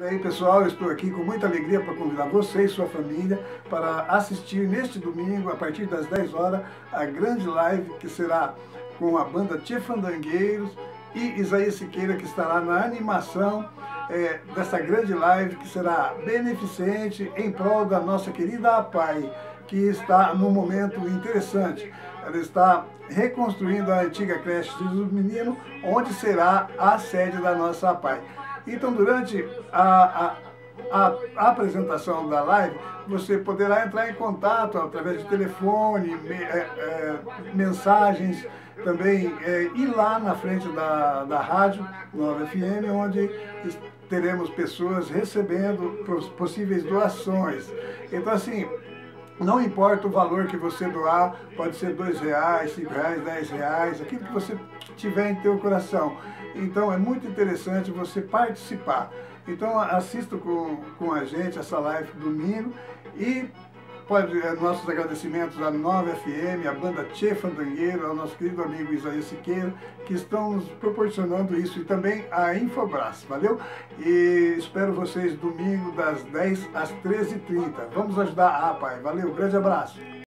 Olha aí pessoal, eu estou aqui com muita alegria para convidar você e sua família para assistir neste domingo, a partir das 10 horas, a grande live que será com a banda Tia Fandangueiros e Isaías Siqueira que estará na animação é, dessa grande live que será beneficente em prol da nossa querida APAI, que está num momento interessante. Ela está reconstruindo a antiga creche dos meninos, onde será a sede da nossa APAI. Então, durante a, a, a, apresentação da live, você poderá entrar em contato através de telefone, me, é, é, mensagens, também é, ir lá na frente da, da rádio, Nova FM, onde teremos pessoas recebendo possíveis doações. Então, assim, não importa o valor que você doar, pode ser dois reais, cinco reais, dez reais, aquilo que você tiver em teu coração. Então é muito interessante você participar. Então assista com, com a gente essa live domingo e pode, é, nossos agradecimentos à Nova FM, à banda Tchê Fandangueiro, ao nosso querido amigo Isaías Siqueira, que estão nos proporcionando isso, e também a Infobras, valeu? E espero vocês domingo das 10 às 13h30. Vamos ajudar a ah, Pai. Valeu, grande abraço.